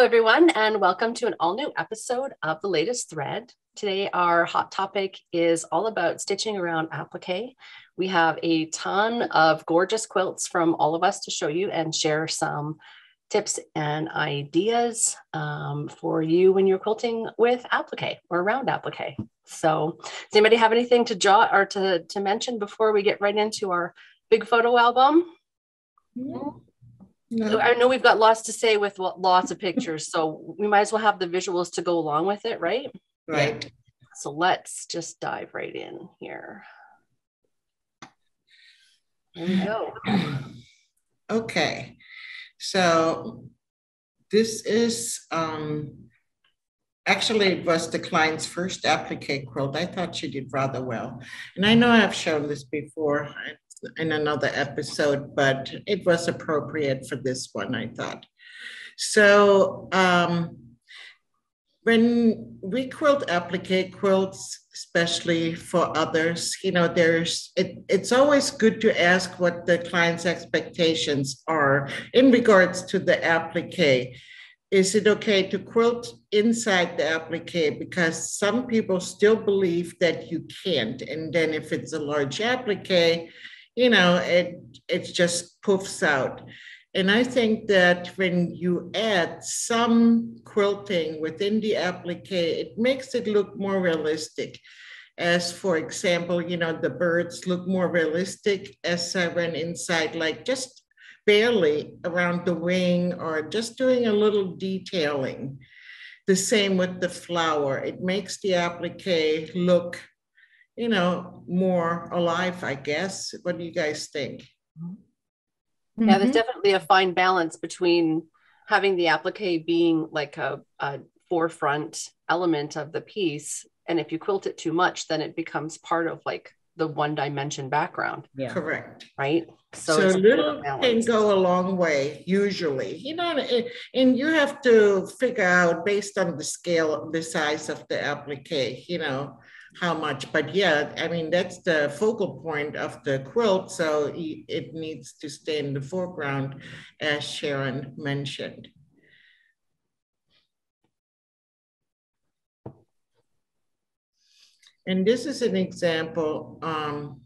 Hello, everyone, and welcome to an all new episode of The Latest Thread. Today, our hot topic is all about stitching around applique. We have a ton of gorgeous quilts from all of us to show you and share some tips and ideas um, for you when you're quilting with applique or around applique. So, does anybody have anything to jot or to, to mention before we get right into our big photo album? No. I know we've got lots to say with lots of pictures, so we might as well have the visuals to go along with it, right? Right. So let's just dive right in here. There we go. Okay. So this is um, actually it was the client's first applique quilt. I thought she did rather well. And I know I've shown this before in another episode, but it was appropriate for this one, I thought. So um, when we quilt applique quilts, especially for others, you know, there's it, it's always good to ask what the client's expectations are in regards to the applique. Is it okay to quilt inside the applique? Because some people still believe that you can't. And then if it's a large applique, you know, it it just poofs out. And I think that when you add some quilting within the applique, it makes it look more realistic. As for example, you know, the birds look more realistic as I went inside, like just barely around the wing or just doing a little detailing. The same with the flower. It makes the applique look you know, more alive, I guess. What do you guys think? Mm-hmm. Yeah, there's definitely a fine balance between having the applique being like a, a forefront element of the piece. And if you quilt it too much, then it becomes part of like the one dimension background. Yeah. Correct. Right. So, so little can go a long way, usually, you know, and, and you have to figure out based on the scale, the size of the applique, you know, how much. But yeah, I mean, that's the focal point of the quilt. So it needs to stay in the foreground, as Sharon mentioned. And this is an example um,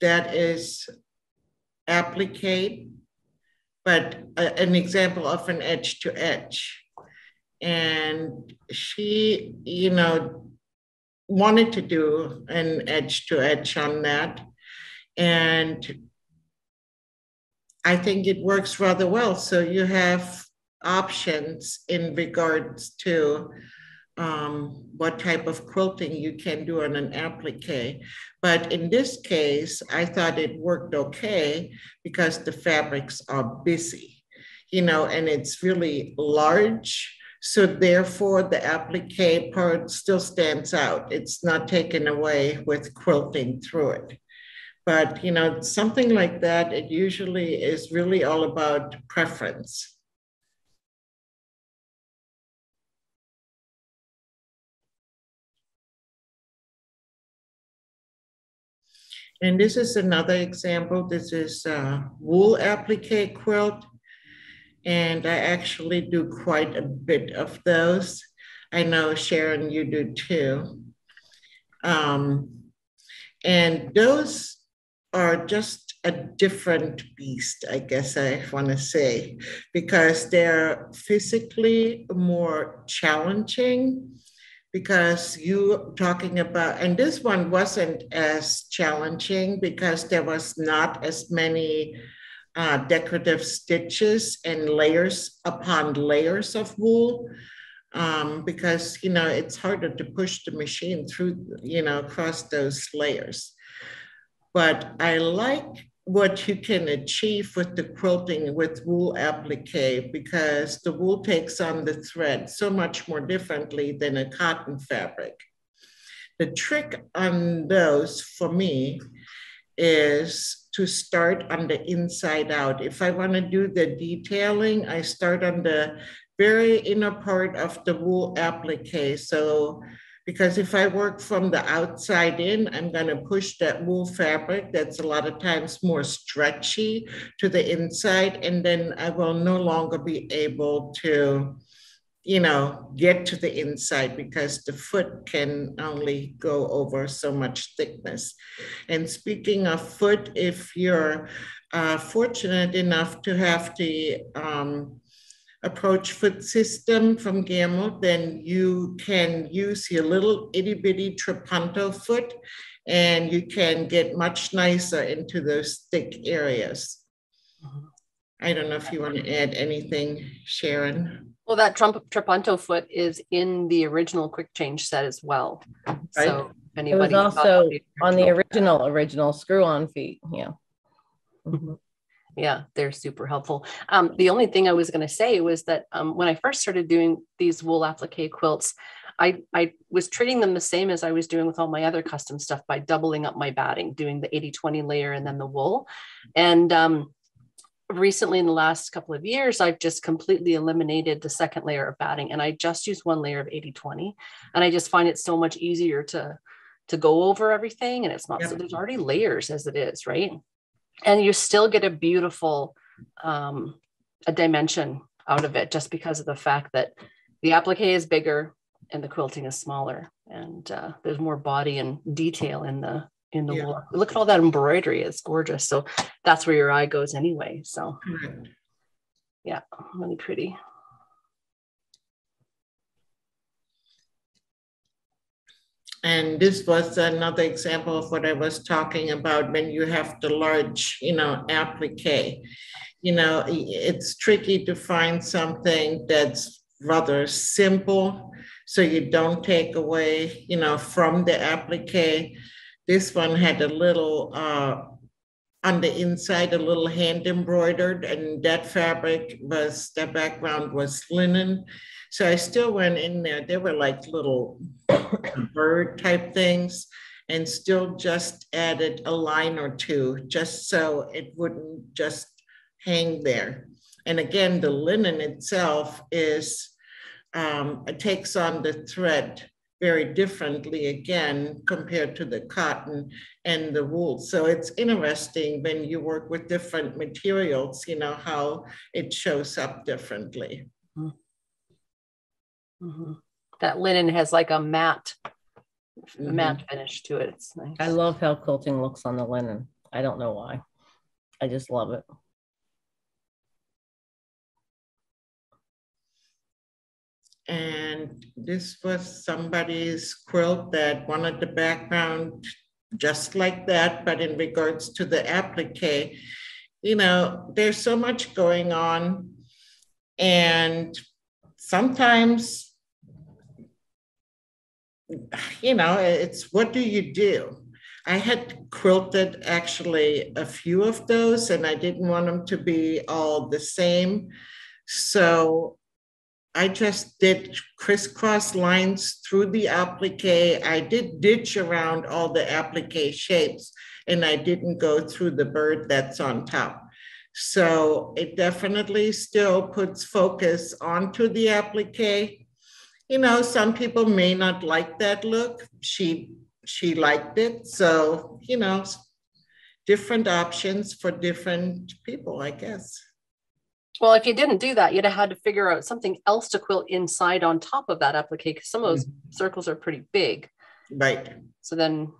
that is applique, but a, an example of an edge to edge. And she, you know, wanted to do an edge to edge on that. And I think it works rather well. So you have options in regards to um, what type of quilting you can do on an applique. But in this case, I thought it worked okay because the fabrics are busy, you know, and it's really large so therefore, the applique part still stands out. It's not taken away with quilting through it. But you know, something like that, it usually is really all about preference. And this is another example. This is a wool applique quilt and I actually do quite a bit of those. I know Sharon, you do too. Um, and those are just a different beast, I guess I want to say, because they're physically more challenging. Because you talking about, and this one wasn't as challenging because there was not as many uh, decorative stitches and layers upon layers of wool um, because you know it's harder to push the machine through you know across those layers. But i like what you can achieve with the quilting with wool applique because the wool takes on the thread so much more differently than a cotton fabric. The trick on those for me is to start on the inside out. If I want to do the detailing, I start on the very inner part of the wool applique. So Because if I work from the outside in, I'm going to push that wool fabric that's a lot of times more stretchy to the inside, and then I will no longer be able to, you know, get to the inside because the foot can only go over so much thickness. And speaking of foot, if you're uh, fortunate enough to have the um, approach foot system from Gammill, then you can use your little itty bitty trapunto foot and you can get much nicer into those thick areas. Mm-hmm. I don't know if you want to add anything, Sharon. Well, that Trump, trapunto foot is in the original quick change set as well. Right. So anybody it was also the on the original original screw on feet. Yeah. Mm-hmm yeah they're super helpful um, the only thing i was going to say was that um, when i first started doing these wool applique quilts I, I was treating them the same as i was doing with all my other custom stuff by doubling up my batting doing the 80 20 layer and then the wool and um, recently in the last couple of years i've just completely eliminated the second layer of batting and i just use one layer of 80 20 and i just find it so much easier to to go over everything and it's not so there's already layers as it is right? And you still get a beautiful um, a dimension out of it just because of the fact that the applique is bigger and the quilting is smaller and uh, there's more body and detail in the in the yeah. wool. Look at all that embroidery; it's gorgeous. So that's where your eye goes anyway. So yeah, really pretty. And this was another example of what I was talking about when you have the large, you know, applique. You know, it's tricky to find something that's rather simple so you don't take away, you know, from the applique. This one had a little uh, on the inside, a little hand embroidered, and that fabric was, the background was linen. So I still went in there. They were like little bird type things and still just added a line or two just so it wouldn't just hang there. And again, the linen itself is, um, it takes on the thread very differently again compared to the cotton and the wool. So it's interesting when you work with different materials, you know, how it shows up differently. Mm-hmm. Mm-hmm. That linen has like a matte, mm-hmm. matte finish to it. It's nice. I love how quilting looks on the linen. I don't know why. I just love it. And this was somebody's quilt that wanted the background just like that, but in regards to the applique, you know, there's so much going on. And sometimes you know, it's what do you do? I had quilted actually a few of those and I didn't want them to be all the same. So I just did crisscross lines through the applique. I did ditch around all the applique shapes and I didn't go through the bird that's on top. So it definitely still puts focus onto the applique you know, some people may not like that look. She she liked it. So, you know, different options for different people, I guess. Well, if you didn't do that, you'd have had to figure out something else to quilt inside on top of that applique because some of those mm-hmm. circles are pretty big. Right. So then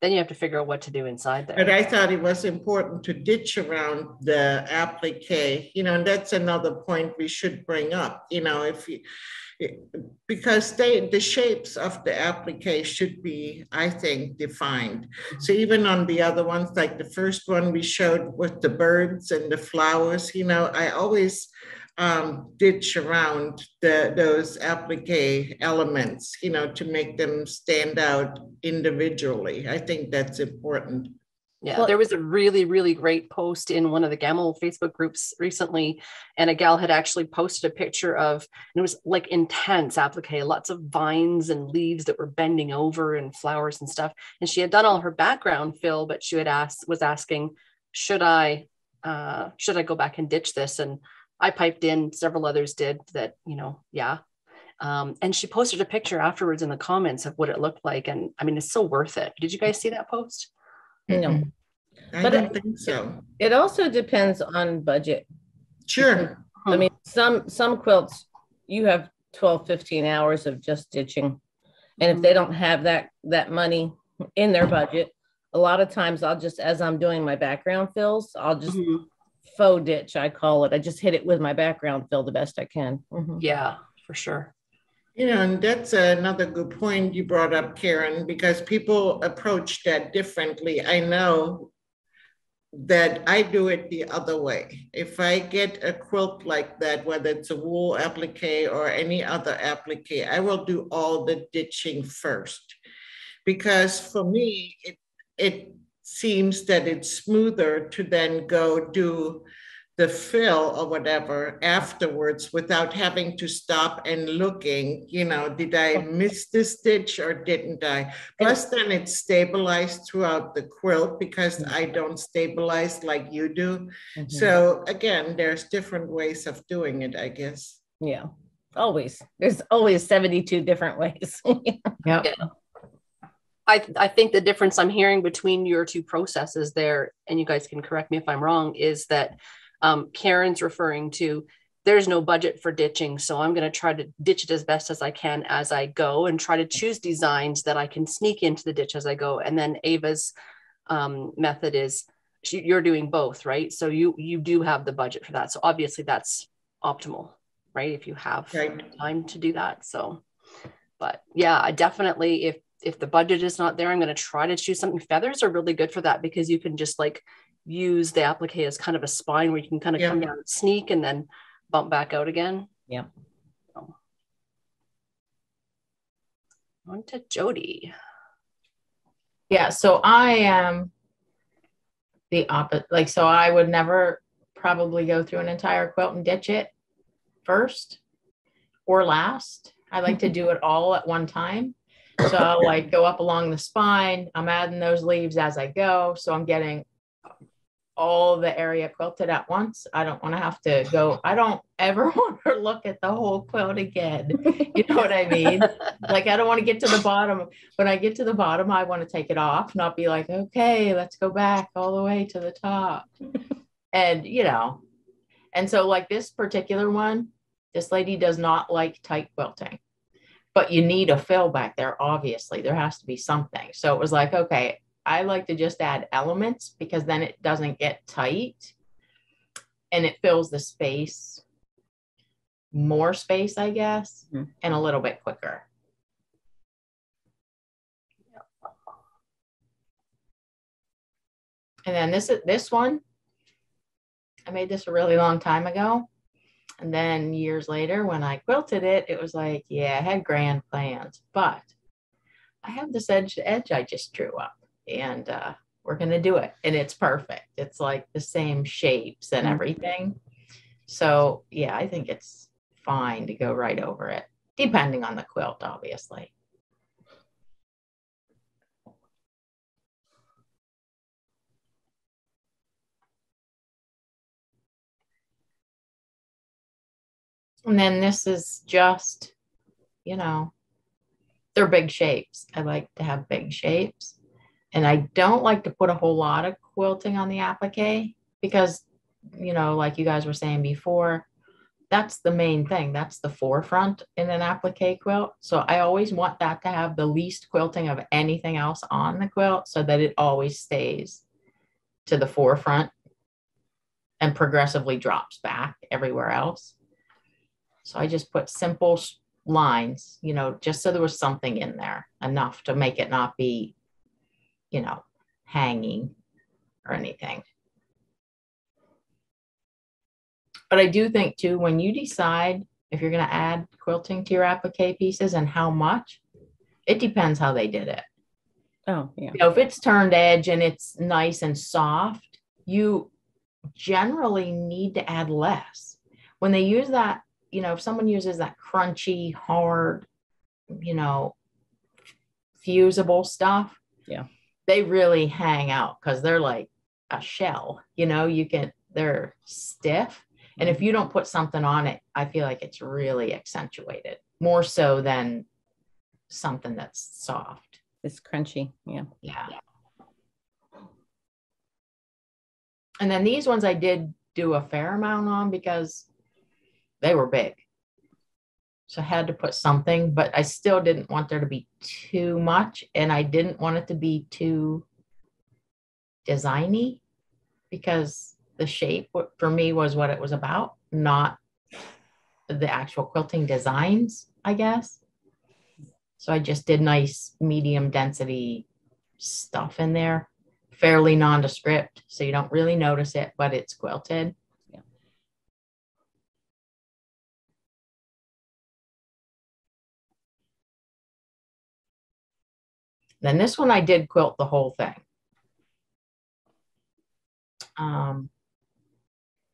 then you have to figure out what to do inside there. But I thought it was important to ditch around the applique, you know, and that's another point we should bring up. You know, if you because they the shapes of the applique should be, I think, defined. So even on the other ones, like the first one we showed with the birds and the flowers, you know, I always um, ditch around the, those applique elements, you know, to make them stand out individually. I think that's important. Yeah, well, there was a really, really great post in one of the Gammill Facebook groups recently, and a gal had actually posted a picture of, and it was like intense applique, lots of vines and leaves that were bending over and flowers and stuff. And she had done all her background fill, but she had asked, was asking, should I, uh, should I go back and ditch this? And I piped in, several others did that, you know, yeah. Um, and she posted a picture afterwards in the comments of what it looked like. And I mean, it's so worth it. Did you guys see that post? No. I But don't it- think so. It also depends on budget. Sure. I mean, some some quilts you have 12, 15 hours of just stitching. And if they don't have that that money in their budget, a lot of times I'll just as I'm doing my background fills, I'll just Mhm. faux ditch, I call it. I just hit it with my background fill the best I can. Mhm. Yeah, for sure. You know, and that's another good point you brought up, Karen, because people approach that differently. I know that I do it the other way. If I get a quilt like that, whether it's a wool applique or any other applique, I will do all the ditching first. Because for me, it, it seems that it's smoother to then go do the fill or whatever afterwards without having to stop and looking, you know, did I miss the stitch or didn't I? Plus, then it's stabilized throughout the quilt because I don't stabilize like you do. Mhm. So again, there's different ways of doing it, I guess. yeah, always. There's always 72 different ways. Yep. I, I think the difference I'm hearing between your two processes there, and you guys can correct me if I'm wrong, is that um, Karen's referring to there's no budget for ditching. So I'm going to try to ditch it as best as I can as I go and try to choose designs that I can sneak into the ditch as I go. And then Ava's um, method is she, you're doing both, right? So you you do have the budget for that. So obviously that's optimal, right? If you have Right. time to do that. So, but yeah, I definitely if if the budget is not there, I'm going to try to choose something. Feathers are really good for that because you can just like use the applique as kind of a spine where you can kind of Yeah. come down and sneak and then bump back out again. Yeah. So. On to Jody. Yeah, so I am the opposite. Like, so I would never probably go through an entire quilt and ditch it first or last. I like to do it all at one time. So I'll like go up along the spine. I'm adding those leaves as I go. So I'm getting all the area quilted at once. I don't want to have to go. I don't ever want to look at the whole quilt again. You know what I mean? like I don't want to get to the bottom. When I get to the bottom, I want to take it off, not be like, okay, let's go back all the way to the top. and you know, and so like this particular one, this lady does not like tight quilting. But you need a fill back there, obviously. There has to be something. So it was like, okay, I like to just add elements because then it doesn't get tight and it fills the space, more space, I guess, Hmm. and a little bit quicker. And then this is this one. I made this a really long time ago. And then years later, when I quilted it, it was like, yeah, I had grand plans, but I have this edge to edge I just drew up and uh, we're going to do it. And it's perfect. It's like the same shapes and Mhm. everything. So, yeah, I think it's fine to go right over it, depending on the quilt, obviously. And then this is just, you know, they're big shapes. I like to have big shapes. And I don't like to put a whole lot of quilting on the applique because, you know, like you guys were saying before, that's the main thing. That's the forefront in an applique quilt. So I always want that to have the least quilting of anything else on the quilt so that it always stays to the forefront and progressively drops back everywhere else. So I just put simple lines, you know, just so there was something in there enough to make it not be, you know, hanging or anything. But I do think too, when you decide if you're going to add quilting to your applique pieces and how much, it depends how they did it. oh, yeah. You know, if it's turned edge and it's nice and soft, you generally need to add less. When they use that, you know, if someone uses that crunchy, hard, you know, fusible stuff, Yeah. They really hang out because they're like a shell. You know, you can they're stiff. And if mm-hmm. you don't put something on it, I feel like it's really accentuated. more so than something that's soft. It's crunchy. Yeah. Yeah. And then these ones I did do a fair amount on because they were big. So I had to put something, but I still didn't want there to be too much. And I didn't want it to be too designy because the shape for me was what it was about, not the actual quilting designs, I guess. So I just did nice medium density stuff in there, fairly nondescript. So you don't really notice it, but it's quilted. Then this one I did quilt the whole thing. Um,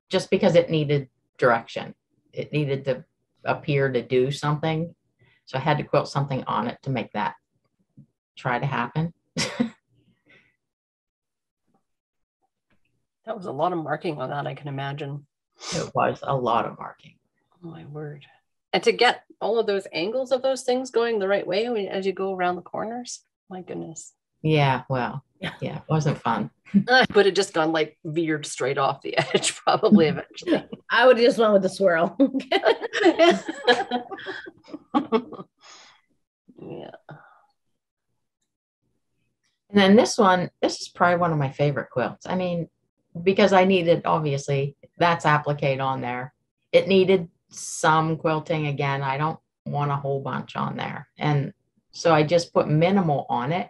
just because it needed direction. It needed to appear to do something. So I had to quilt something on it to make that try to happen. That was a lot of marking on that, I can imagine. it was a lot of marking. Oh my word. And to get all of those angles of those things going the right way as you go around the corners, my goodness. Yeah, well, Yeah. yeah, it wasn't fun. I would have just gone like veered straight off the edge, probably eventually. I would have just went with the swirl. yeah. And then this one, this is probably one of my favorite quilts. I mean, because I needed, obviously, that's applique on there. It needed some quilting again. I don't want a whole bunch on there. And so I just put minimal on it.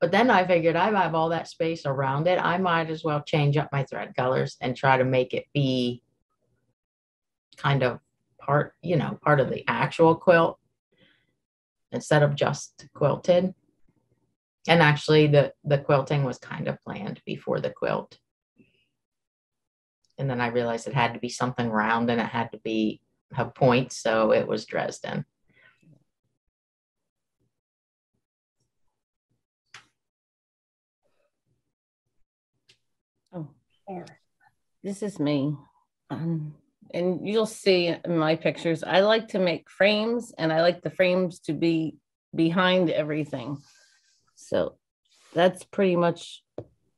But then I figured I have all that space around it. I might as well change up my thread colors and try to make it be kind of part, you know, part of the actual quilt instead of just quilted. And actually the the quilting was kind of planned before the quilt. And then I realized it had to be something round and it had to be have points, so it was Dresden. This is me. Um, and you'll see in my pictures, I like to make frames and I like the frames to be behind everything. So that's pretty much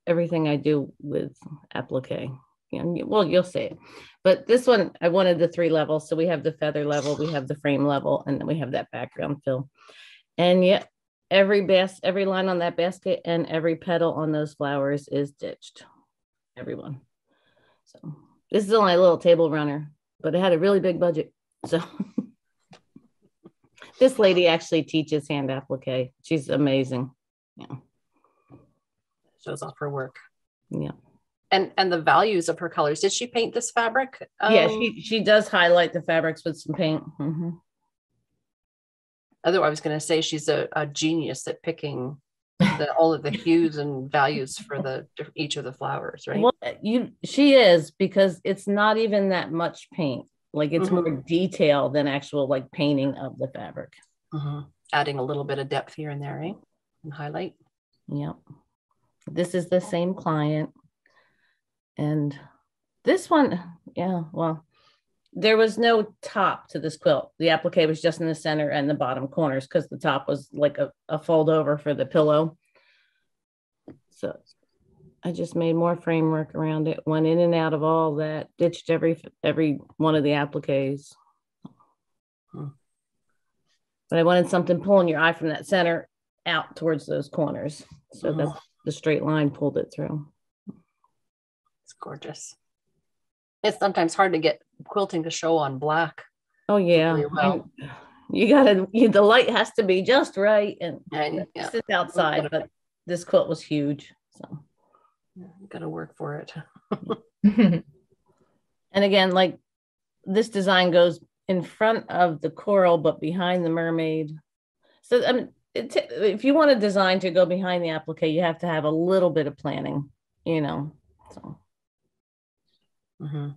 everything I do with applique. And well, you'll see it. But this one, I wanted the three levels. So we have the feather level, we have the frame level, and then we have that background fill. And yet every bas every line on that basket and every petal on those flowers is ditched. Everyone. So this is only a little table runner, but it had a really big budget. So this lady actually teaches hand applique. She's amazing. Yeah. Shows off her work. Yeah. And and the values of her colors. Did she paint this fabric? yeah, Um, she she does highlight the fabrics with some paint. Mhm. Although I was going to say she's a, a genius at picking the, all of the hues and values for the each of the flowers, right? Well, you she is because it's not even that much paint. Like it's Mhm. more detail than actual like painting of the fabric. Mhm. Adding a little bit of depth here and there, right? And highlight. Yep. This is the same client. And this one, yeah, well, there was no top to this quilt. The applique was just in the center and the bottom corners because the top was like a, a fold over for the pillow. So I just made more framework around it, went in and out of all that, ditched every every one of the appliques. Hmm. But I wanted something pulling your eye from that center out towards those corners. So that's the straight line pulled it through. It's gorgeous. It's sometimes hard to get quilting to show on black. Oh yeah. Really well. You gotta you, the light has to be just right and And yeah, this is outside, but this quilt was huge. So got to work for it. and again, like this design goes in front of the coral, but behind the mermaid. So I mean, it, if you want a design to go behind the applique, you have to have a little bit of planning, you know. So Mhm.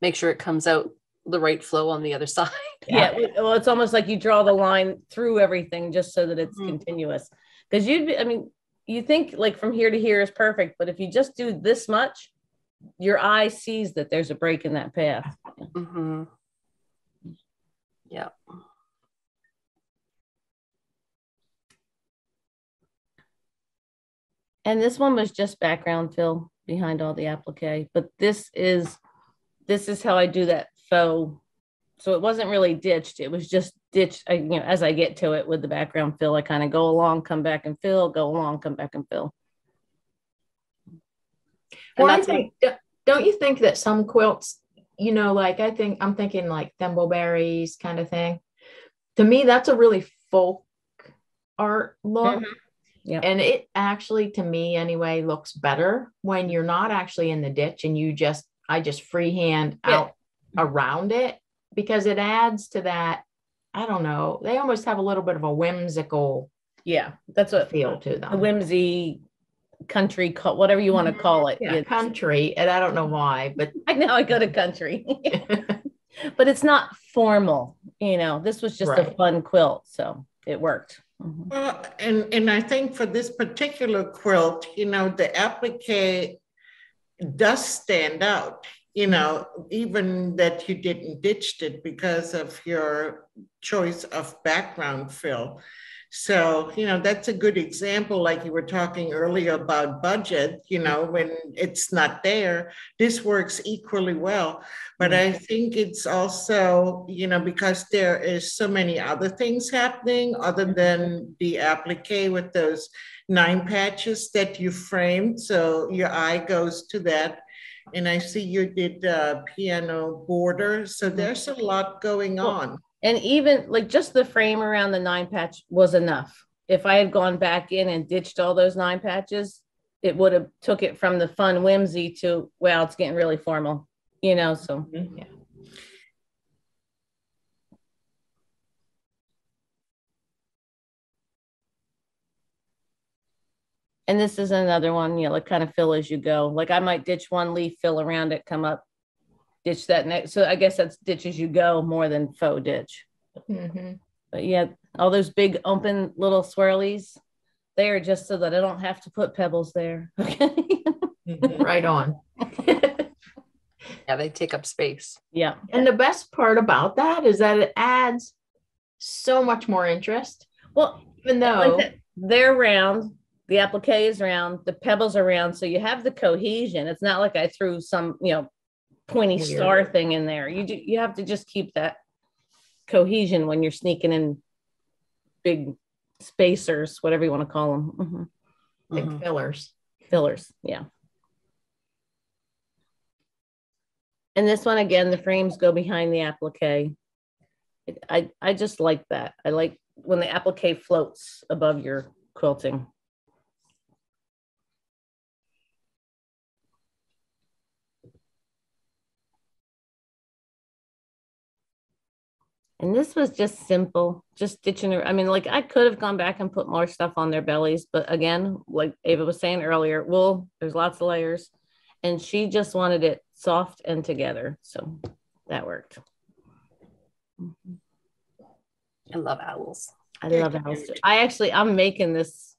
Make sure it comes out the right flow on the other side. yeah, well, it's almost like you draw the line through everything just so that it's Mhm. continuous. Because you'd be, I mean, you think like from here to here is perfect, but if you just do this much, your eye sees that there's a break in that path. mm-hmm. Yeah. And this one was just background fill behind all the applique, but this is this is how I do that faux. So it wasn't really ditched. It was just ditched. I, you know, as I get to it with the background fill, I kind of go along, come back and fill, go along, come back and fill. Well, I what- think, don't- you think that some quilts, you know, like I think I'm thinking like thimbleberries kind of thing. To me, that's a really folk art look. Mhm. Yeah. And it actually, to me anyway, looks better when you're not actually in the ditch and you just, I just freehand Yeah. out around it because it adds to that. I don't know. They almost have a little bit of a whimsical Yeah, that's what feel to them. a whimsy country, whatever you want to call it. Yeah, It's- country. And I don't know why, but I know I go to country, but it's not formal. You know, this was just a fun quilt, so it worked. Mhm. Well, and, and I think for this particular quilt, you know, the applique does stand out, you know, even that you didn't ditched it because of your choice of background fill. So, you know, that's a good example, like you were talking earlier about budget, you know, when it's not there, this works equally well. But I mm-hmm. think it's also, you know, because there is so many other things happening other than the applique with those nine patches that you framed. So your eye goes to that. And I see you did uh, piano border. So there's a lot going Well, on. And even like just the frame around the nine patch was enough. If I had gone back in and ditched all those nine patches, it would have took it from the fun whimsy to wow, it's getting really formal, you know. So yeah. And this is another one, you know, like kind of fill as you go. Like I might ditch one leaf, fill around it, come up, ditch that next. So I guess that's ditch as you go more than faux ditch. Mhm. But yeah, all those big open little swirlies, they are just so that I don't have to put pebbles there. Okay. Right on. Yeah, they take up space. yeah. And the best part about that is that it adds so much more interest, Well, even like though that, they're round, the applique is round, the pebbles are round, so you have the cohesion. It's not like I threw some, you know, pointy Weird. star thing in there. You do, you have to just keep that cohesion when you're sneaking in big spacers, whatever you want to call them. Mhm. big Mhm. fillers. Fillers, yeah. And this one again, the frames go behind the applique. I I just like that. I like when the applique floats above your quilting. And this was just simple, just stitching. I mean, like I could have gone back and put more stuff on their bellies, but again, like Ava was saying earlier, wool, there's lots of layers. And she just wanted it soft and together. So that worked. I love owls. I love owls. too. I actually, I'm making this.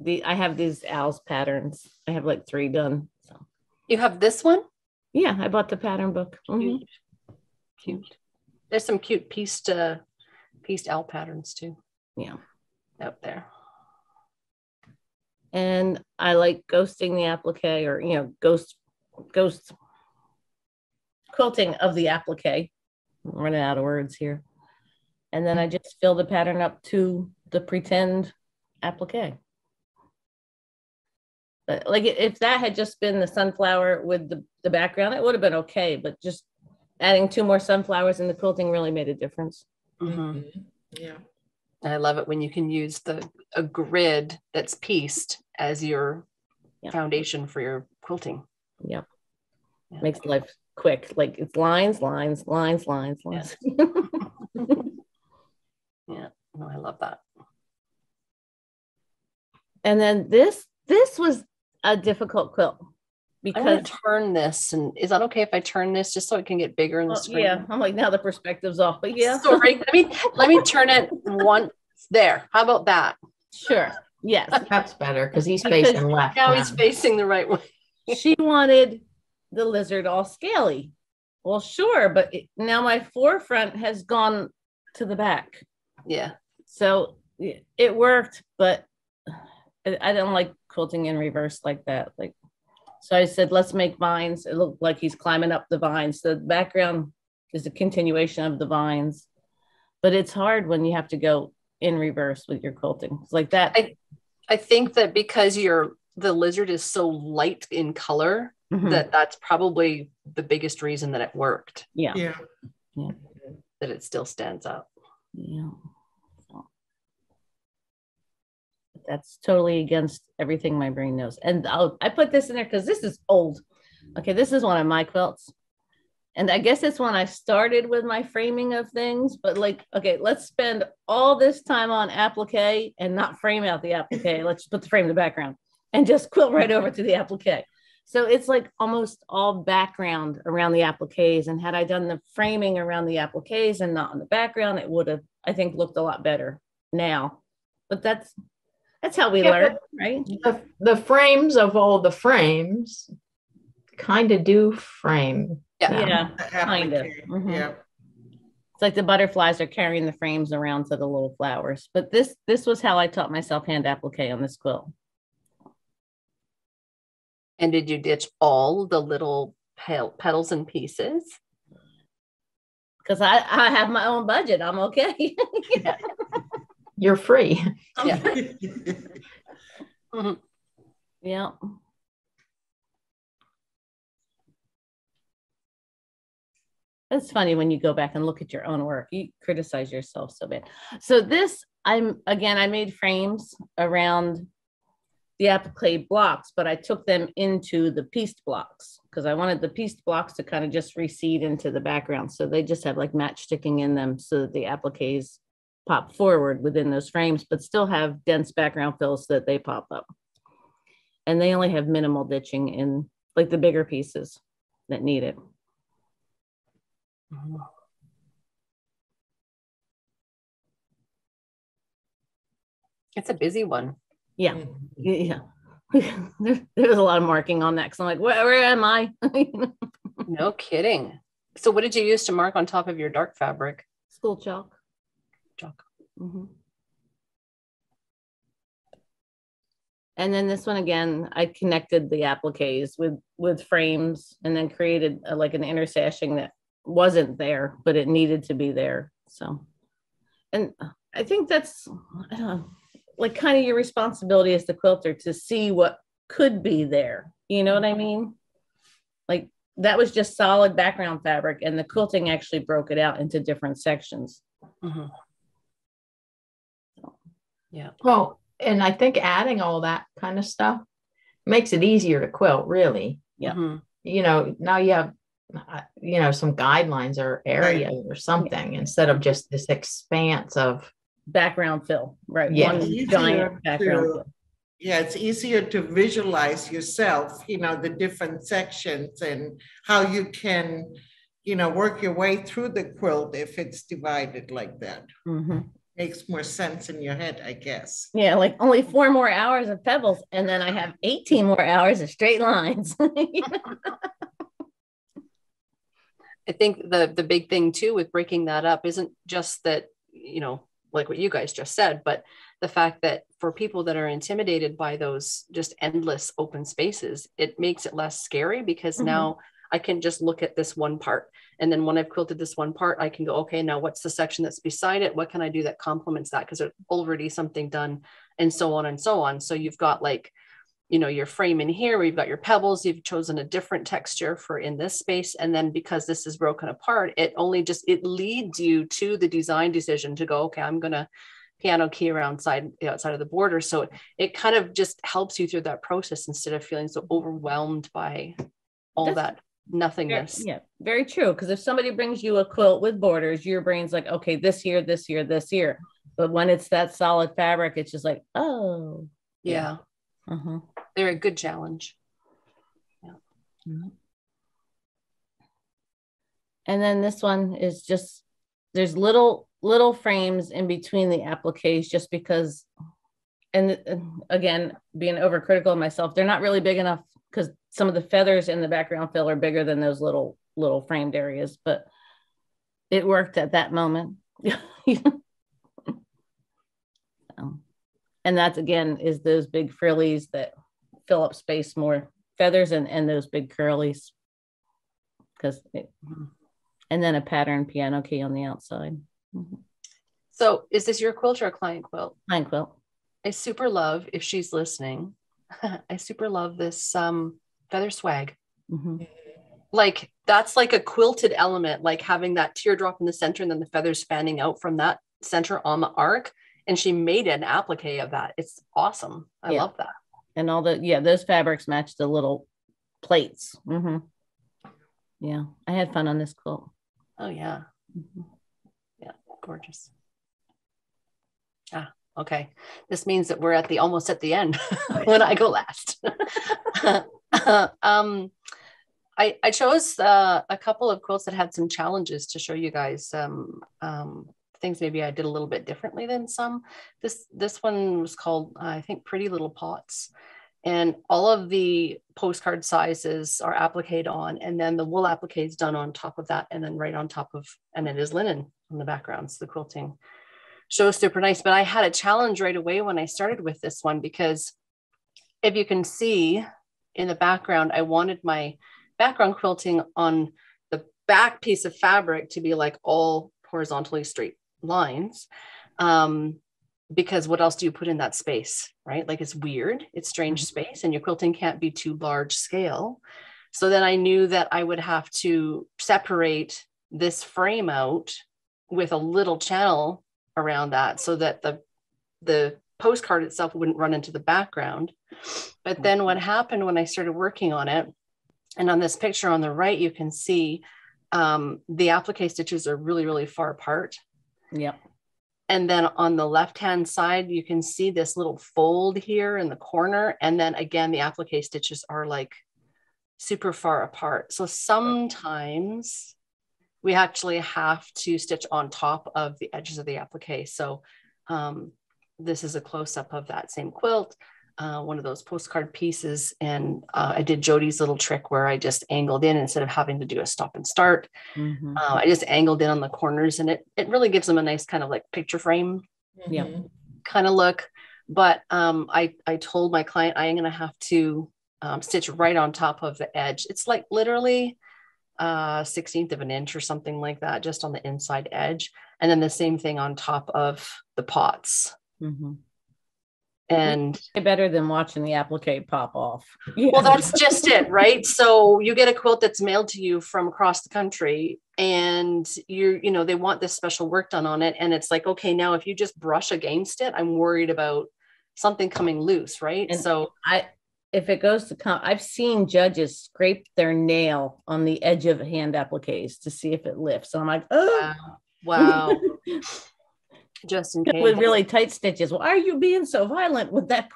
The I have these owls patterns. I have like three done. So You have this one? yeah, I bought the pattern book. Mhm. Cute. Cute. There's some cute pieced uh pieced owl patterns too Yeah. out there. and I like ghosting the applique or you know ghost ghost quilting of the applique. I'm running out of words here. And then I just fill the pattern up to the pretend applique. But like if that had just been the sunflower with the, the background, it would have been okay. But just adding two more sunflowers in the quilting really made a difference. Mhm. Mhm. Yeah. I love it when you can use the a grid that's pieced as your Yeah. foundation for your quilting. Yep. Yeah. Makes life quick. Like it's lines, lines, lines, lines, lines. Yeah, no, I love that. And then this this was a difficult quilt I'm because gonna turn this, and is that okay if I turn this just so it can get bigger in the well, screen? yeah, I'm like now the perspective's off, but yeah, Sorry, let me let me turn it once there. How about that? sure, yes. That's better because he's Because facing left. Now he's facing the right way. she wanted the lizard all scaly. Well, sure, but it, now my forefront has gone to the back. Yeah. So it it worked, but I I don't like quilting in reverse like that. Like, so I said, let's make vines. It looked like he's climbing up the vines. The background is a continuation of the vines, but it's hard when you have to go in reverse with your quilting. It's like that. I- I think that because your the lizard is so light in color, Mhm. that that's probably the biggest reason that it worked, yeah. Yeah. that it still stands up. Yeah. So. But That's totally against everything my brain knows. And I'll, I put this in there because this is old. Okay, this is one of my quilts. And I guess it's when I started with my framing of things, but like, okay, let's spend all this time on applique and not frame out the applique. Let's put the frame in the background and just quilt right over to the applique. So it's like almost all background around the appliques. And had I done the framing around the appliques and not in the background, it would have, I think, looked a lot better now. But that's that's how we Yeah, learn, right? The, the frames of all the frames kind of do frame. Yeah. Yeah. Kind of, applique, mhm. Yeah. It's like the butterflies are carrying the frames around to the little flowers. But this this was how I taught myself hand applique on this quilt. And did you ditch all the little petals and pieces? Because I, I have my own budget. I'm okay. You're free. Yeah. Mm-hmm. yeah. It's funny when you go back and look at your own work, you criticize yourself so bad. So this, I'm again, I made frames around the applique blocks, but I took them into the pieced blocks because I wanted the pieced blocks to kind of just recede into the background. So they just have like match sticking in them so that the appliques pop forward within those frames, but still have dense background fills so that they pop up. And they only have minimal ditching in like the bigger pieces that need it. Mm-hmm. It's a busy one. Yeah. Mm. Yeah. there, there's a lot of marking on that because I'm like, where, where am I? No kidding. So what did you use to mark on top of your dark fabric? School chalk. Chalk. Mhm. And then this one again, I connected the appliques with with frames and then created a, like an intersashing that wasn't there, but it needed to be there. So, and I think that's I don't know, like kind of your responsibility as the quilter to see what could be there. You know what I mean? Like that was just solid background fabric, and the quilting actually broke it out into different sections. Mhm. Yeah. Well, and I think adding all that kind of stuff makes it easier to quilt, really. Yeah. Mhm. You know, now you have, uh, you know, some guidelines or areas or something instead of just this expanse of, background fill, right? Yeah. One It's easier giant background to- fill. Yeah, it's easier to visualize yourself, you know, the different sections and how you can, you know, work your way through the quilt if it's divided like that. Mhm. Makes more sense in your head, I guess. Yeah, like only four more hours of pebbles, and then I have 18 more hours of straight lines. I think the the big thing too with breaking that up isn't just that you know like what you guys just said, but the fact that for people that are intimidated by those just endless open spaces, it makes it less scary because Mhm. now I can just look at this one part. And then when I've quilted this one part, I can go, okay, now what's the section that's beside it? What can I do that complements that? Because there's already something done and so on and so on. So you've got like, you know, your frame in here, where you've got your pebbles, you've chosen a different texture for in this space. And then because this is broken apart, it only just, it leads you to the design decision to go, okay, I'm going to piano key around side the outside of the border. So it, it kind of just helps you through that process instead of feeling so overwhelmed by all That's that nothingness. yeah, very true. Because if somebody brings you a quilt with borders, your brain's like, okay, this year, this year, this year. But when it's that solid fabric, it's just like, oh, Yeah. uh-huh. They're a good challenge. Yeah. And then this one is just there's little little frames in between the appliques just because and again being overcritical of myself they're not really big enough because some of the feathers in the background fill are bigger than those little little framed areas but it worked at that moment So, and that's again is those big frillies that fill up space more feathers and, and those big curlies because and then a pattern piano key on the outside Mhm. So is this your quilt or a client quilt? Client quilt I super love if she's listening. I super love this um, feather swag. Mhm. Like that's like a quilted element, like having that teardrop in the center and then the feathers fanning out from that center on the arc. And she made an applique of that. It's awesome. I Yeah. love that. and all the yeah those fabrics match the little plates Mhm. yeah i had fun on this quilt Oh yeah, Mhm. gorgeous. Ah, okay. This means that we're at the almost at the end when I go last. um, I I chose uh, a couple of quilts that had some challenges to show you guys. Um, um, things maybe I did a little bit differently than some. This this one was called uh, I think Pretty Little Pots. And all of the postcard sizes are appliqued on, and then the wool applique is done on top of that, and then right on top of, and it is linen on the background so The quilting shows super nice. But I had a challenge right away when I started with this one because if you can see in the background, I wanted my background quilting on the back piece of fabric to be like all horizontally straight lines. Um, because what else do you put in that space, right? Like it's weird, it's strange space, and your quilting can't be too large scale. So then I knew that I would have to separate this frame out with a little channel around that so that the the postcard itself wouldn't run into the background. But then what happened when I started working on it, and on this picture on the right, you can see um, the applique stitches are really, really far apart. yep And then on the left hand side, you can see this little fold here in the corner. And then again, the applique stitches are like super far apart. So sometimes we actually have to stitch on top of the edges of the applique. So um, this is a close up of that same quilt. Uh, one of those postcard pieces. And uh, I did Jody's little trick where I just angled in instead of having to do a stop and start. Mhm. Uh, I just angled in on the corners and it, it really gives them a nice kind of like picture frame Yeah. Mhm. kind of look. But um, I, I told my client I am going to have to um, stitch right on top of the edge. It's like literally uh 16th of an inch or something like that, just on the inside edge. And then the same thing on top of the pots. Mhm. And better than watching the applique pop off yeah. well, that's just it, right? So you get a quilt that's mailed to you from across the country and you're, you know, they want this special work done on it. And it's like, okay, now if you just brush against it, I'm worried about something coming loose, right? And- so I if it goes to come, I've seen judges scrape their nail on the edge of hand appliques to see if it lifts. So I'm like, oh, wow. Wow. Just in case. with really tight stitches. Why are you being so violent with that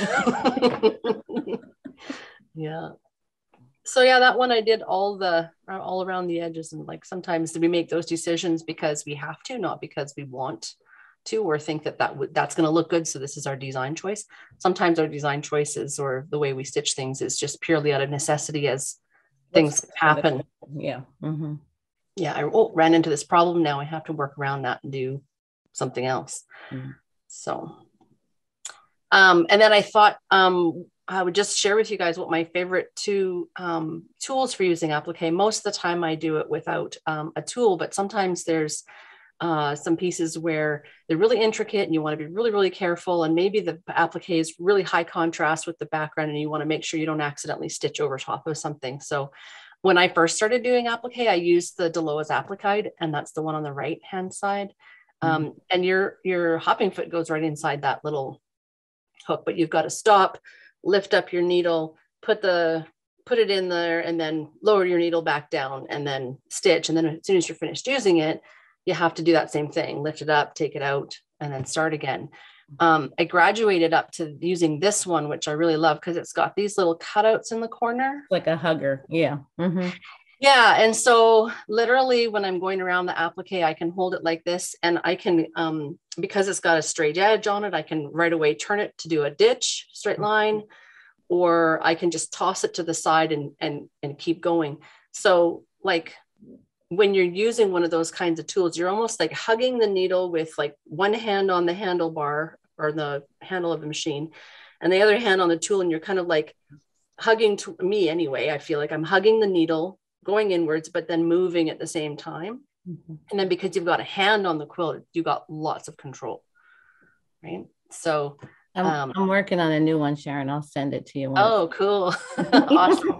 yeah. So yeah, that one I did all the all around the edges and like sometimes we make those decisions because we have to, not because we want to or think that that would that's going to look good. So this is our design choice. Sometimes our design choices or the way we stitch things is just purely out of necessity as things happen. yeah. mhm. Yeah, I oh, ran into this problem. Now I have to work around that and do something else. Mm. So, um, and then I thought um, I would just share with you guys what my favorite two um, tools for using applique. Most of the time, I do it without um, a tool, but sometimes there's uh, some pieces where they're really intricate and you want to be really, really careful. And maybe the applique is really high contrast with the background, and you want to make sure you don't accidentally stitch over top of something. So, when I first started doing applique, I used the Deloa's applique, and that's the one on the right hand side. Um, and your your hopping foot goes right inside that little hook, but you've got to stop, lift up your needle, put the put it in there, and then lower your needle back down, and then stitch. And then as soon as you're finished using it, you have to do that same thing: lift it up, take it out, and then start again. Um, I graduated up to using this one, which I really love because it's got these little cutouts in the corner. Like a hugger. Yeah. mhm. Yeah. And so literally when I'm going around the applique, I can hold it like this and I can, um, because it's got a straight edge on it, I can right away turn it to do a ditch straight line, or I can just toss it to the side and, and, and keep going. So like when you're using one of those kinds of tools, you're almost like hugging the needle with like one hand on the handlebar or the handle of the machine and the other hand on the tool. And you're kind of like hugging to me anyway. I feel like I'm hugging the needle, going inwards, but then moving at the same time. Mm-hmm. And then because you've got a hand on the quilt, you got lots of control. Right. So I'm, um, I'm working on a new one, Sharon. I'll send it to you. Oh, cool. awesome.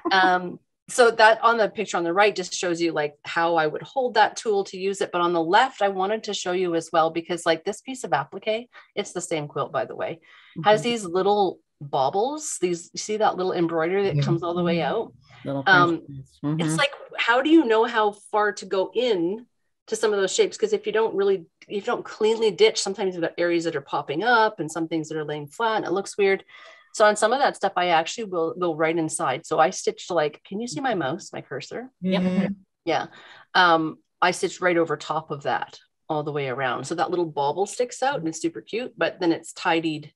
um, so that on the picture on the right just shows you like how I would hold that tool to use it. But on the left, I wanted to show you as well, because like this piece of applique, it's the same quilt, by the way, mm-hmm. has these little baubles. These, you see that little embroidery that comes all the way out? Um, mm-hmm. It's like, how do you know how far to go in to some of those shapes? Because if you don't really, if you don't cleanly ditch, sometimes you've got areas that are popping up and some things that are laying flat and it looks weird. So on some of that stuff, I actually will go right inside. So I stitched like, can you see my mouse, my cursor? Mm-hmm. Yeah. Um, I stitched right over top of that all the way around. So that little bauble sticks out and it's super cute, but then it's tidied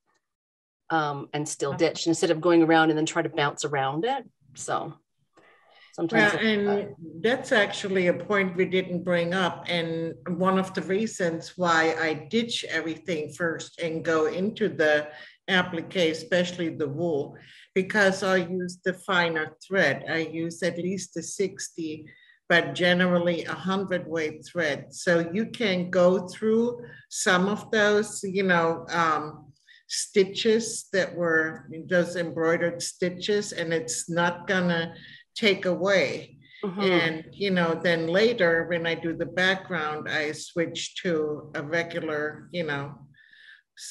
um, and still ditched instead of going around and then try to bounce around it. So sometimes. Yeah, and that's actually a point we didn't bring up. And one of the reasons why I ditch everything first and go into the applique, especially the wool, because I use the finer thread. I use at least a 60, but generally a 100 weight thread. So you can go through some of those, you know, um, stitches that were those embroidered stitches, and it's not gonna take away. Mm-hmm. And you know, then later when I do the background, I switch to a regular, you know,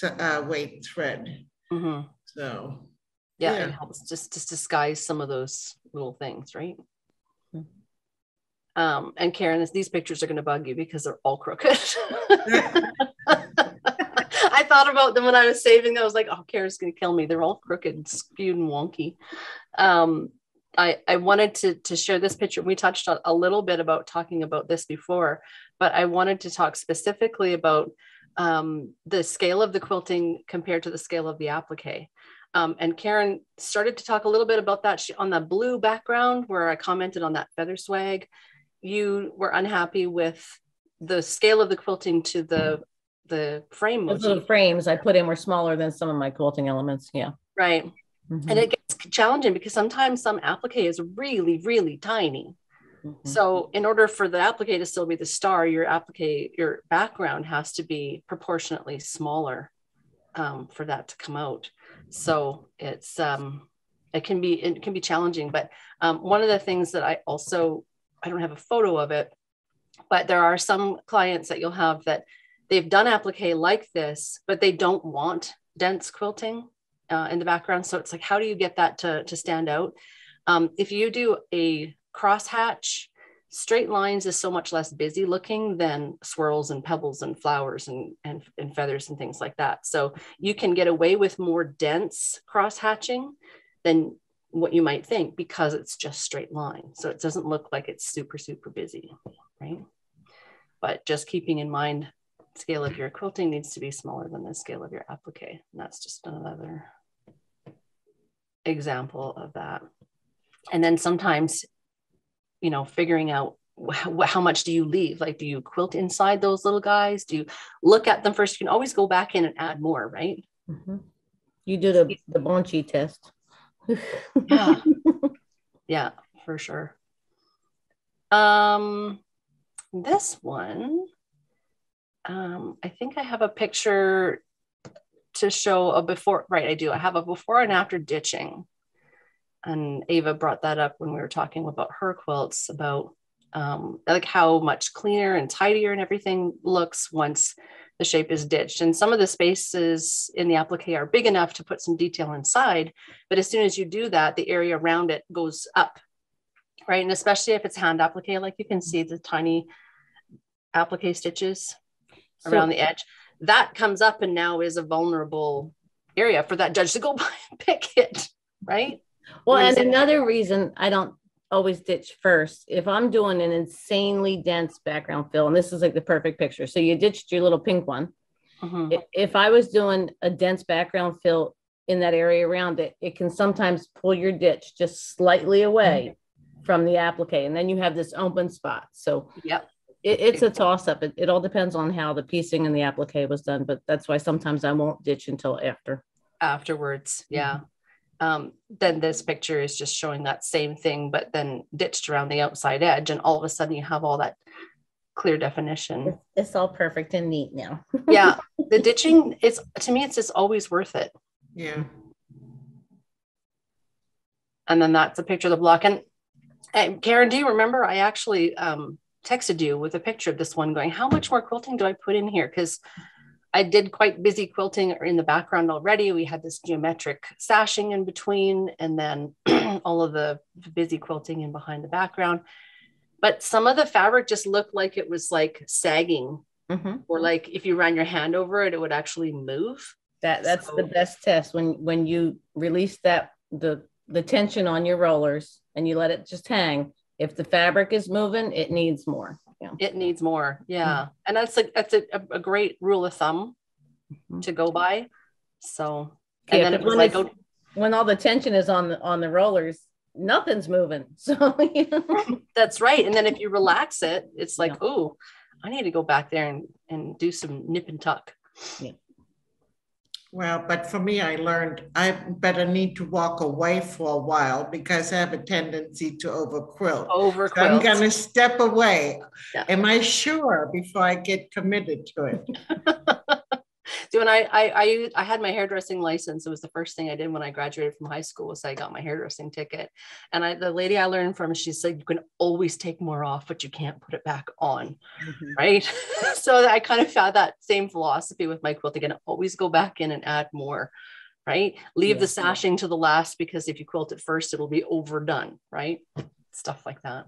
uh, weight thread. Mm-hmm. So, yeah, yeah, it helps just just disguise some of those little things, right? Mm-hmm. Um, and Karen, these pictures are going to bug you because they're all crooked. I thought about them when I was saving them. I was like, oh, Karen's going to kill me. They're all crooked, skewed, and wonky. Um, I, I wanted to, to share this picture. We touched on a little bit about talking about this before, but I wanted to talk specifically about um, the scale of the quilting compared to the scale of the applique. Um, and Karen started to talk a little bit about that she, on the blue background where I commented on that feather swag. You were unhappy with the scale of the quilting to the the frame. Those little frames I put in were smaller than some of my quilting elements. Yeah. Right. Mm-hmm. And it gets challenging because sometimes some applique is really, really tiny. Mm-hmm. So in order for the applique to still be the star, your applique, your background has to be proportionately smaller um, for that to come out. So it's um, it can be it can be challenging. But um, one of the things that I also I don't have a photo of it, but there are some clients that you'll have that they've done applique like this, but they don't want dense quilting uh, in the background. So it's like, how do you get that to, to stand out? Um, if you do a crosshatch, straight lines is so much less busy looking than swirls and pebbles and flowers and, and, and feathers and things like that. So you can get away with more dense cross hatching than what you might think because it's just straight line. So it doesn't look like it's super, super busy, right? But just keeping in mind scale of your quilting needs to be smaller than the scale of your applique. And that's just another example of that. And then sometimes, you know, figuring out how much do you leave? Like, do you quilt inside those little guys? Do you look at them first? You can always go back in and add more, right? Mm-hmm. You do the, the Bonci test. yeah. yeah, for sure. Um, this one, um, I think I have a picture to show a before, right? I do. I have a before and after ditching. And Ava brought that up when we were talking about her quilts about um, like how much cleaner and tidier and everything looks once the shape is ditched. And some of the spaces in the applique are big enough to put some detail inside. But as soon as you do that, the area around it goes up, right? And especially if it's hand applique, like you can see the tiny applique stitches so, around the edge that comes up and now is a vulnerable area for that judge to go by and pick it right well and another reason i don't always ditch first if i'm doing an insanely dense background fill and this is like the perfect picture so you ditched your little pink one mm-hmm. if, i was doing a dense background fill in that area around it it can sometimes pull your ditch just slightly away mm-hmm. from the applique, and then you have this open spot. So Yep. it, it's a toss up. It, it all depends on how the piecing and the applique was done, but that's why sometimes I won't ditch until after. afterwards. Yeah. Um, then this picture is just showing that same thing, but then ditched around the outside edge, and all of a sudden you have all that clear definition. It's, it's all perfect and neat now. yeah, the ditching is to me, it's just always worth it. Yeah. And then that's a picture of the block. And, and Karen, do you remember? I actually um, texted you with a picture of this one, going, "How much more quilting do I put in here?" Because I did quite busy quilting in the background already. We had this geometric sashing in between, and then all of the busy quilting in behind the background. But some of the fabric just looked like it was like sagging, Mhm. or like if you ran your hand over it, it would actually move. That that's the best test when when you release that the the tension on your rollers and you let it just hang. If the fabric is moving, it needs more. Yeah. It needs more, yeah, and that's like that's a, a great rule of thumb Mhm. to go by. So, Yeah, and then it 'cause was when like, it's- oh, When all the tension is on the on the rollers, nothing's moving. So you know. that's right. And then if you relax it, it's like, Yeah. oh, I need to go back there and, and do some nip and tuck. Well, but for me, I learned I better need to walk away for a while because I have a tendency to overquilt. Over So I'm gonna step away. Yeah. Am I sure before I get committed to it? So when I, I I I had my hairdressing license, it was the first thing I did when I graduated from high school. Was I got my hairdressing ticket, and I the lady I learned from, she said you can always take more off, but you can't put it back on. right? so I kind of had that same philosophy with my quilting and always go back in and add more, right? Leave the Yeah. sashing to the last because if you quilt it first, it'll be overdone, right? Stuff like that.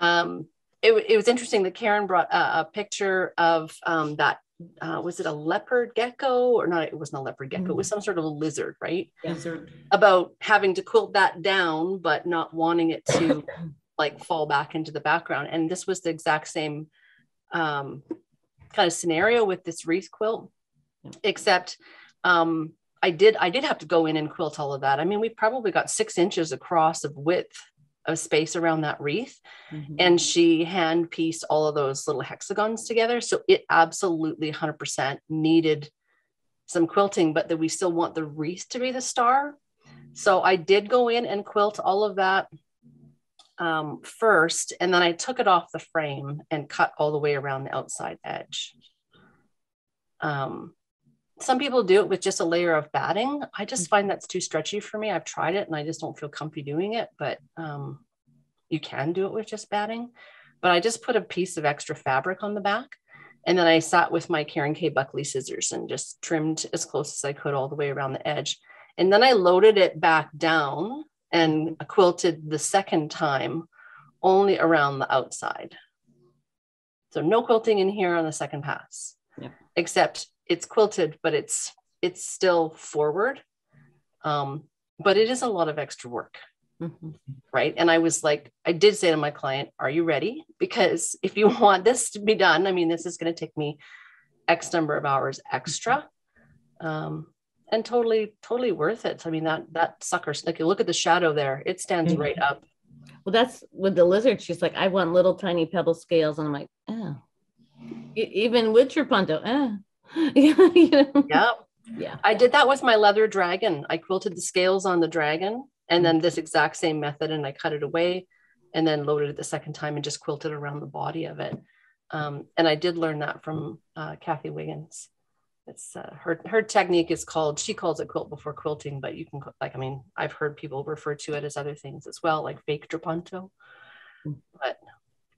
Um, it, it was interesting that Karen brought a, a picture of um, that. Uh, was it a leopard gecko or not? It wasn't a leopard gecko. It was some sort of a lizard, right? Yeah. Lizard. about having to quilt that down, but not wanting it to like fall back into the background. And this was the exact same um, kind of scenario with this wreath quilt, Yeah. except um, I did I did have to go in and quilt all of that. I mean, we probably got six inches across of width of space around that wreath Mhm. and she hand pieced all of those little hexagons together. So it absolutely 100% needed some quilting, but that we still want the wreath to be the star. So I did go in and quilt all of that um, first, and then I took it off the frame and cut all the way around the outside edge. Um, some people do it with just a layer of batting. I just find that's too stretchy for me. I've tried it and I just don't feel comfy doing it, but um, you can do it with just batting. But I just put a piece of extra fabric on the back. And then I sat with my Karen Kay Buckley scissors and just trimmed as close as I could all the way around the edge. And then I loaded it back down and quilted the second time only around the outside. So no quilting in here on the second pass, Yeah. except it's quilted, but it's it's still forward. Um, but it is a lot of extra work Mhm. right? And I was like, I did say to my client, Are you ready? Because if you want this to be done, I mean, this is going to take me X number of hours extra. Um, and totally, totally worth it. I mean, that that sucker's like you look at the shadow there, it stands Mhm. right up. Well, that's with the lizard. She's like, I want little tiny pebble scales, and I'm like, oh. Even with your punto, eh. you know? Yeah. Yeah. I did that with my leather dragon. I quilted the scales on the dragon and then this exact same method and I cut it away and then loaded it the second time and just quilted around the body of it. Um, and I did learn that from uh, Kathy Wiggins. It's uh, her her technique is called she calls it quilt before quilting, but you can like I mean I've heard people refer to it as other things as well, like fake trapunto. Mm. But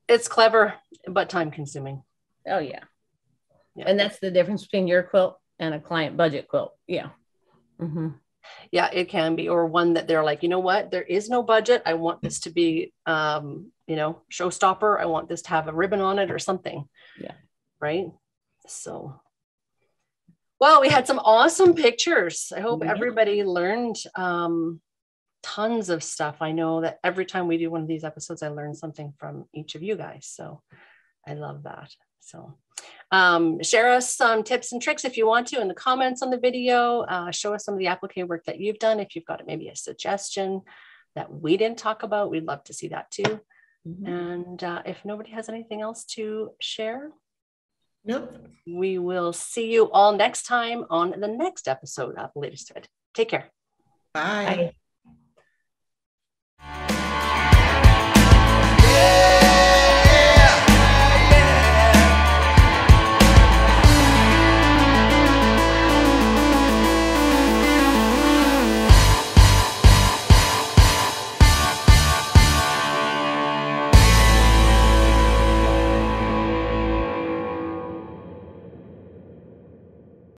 it's clever but time consuming. Oh yeah. Yeah. And that's the difference between your quilt and a client budget quilt. Yeah. hmm yeah it can be or one that they're like you know what there is no budget i want this to be um you know showstopper i want this to have a ribbon on it or something Yeah. right so well we had some awesome pictures i hope Yeah. everybody learned um tons of stuff i know that every time we do one of these episodes i learn something from each of you guys so i love that so um, share us some tips and tricks if you want to in the comments on the video. Uh, show us some of the applique work that you've done. If you've got maybe a suggestion that we didn't talk about, we'd love to see that too. Mhm. And uh, if nobody has anything else to share, Nope. we will see you all next time on the next episode of Latest Thread. Take care. Bye. Bye.